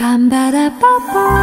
Bam ba da ba ba.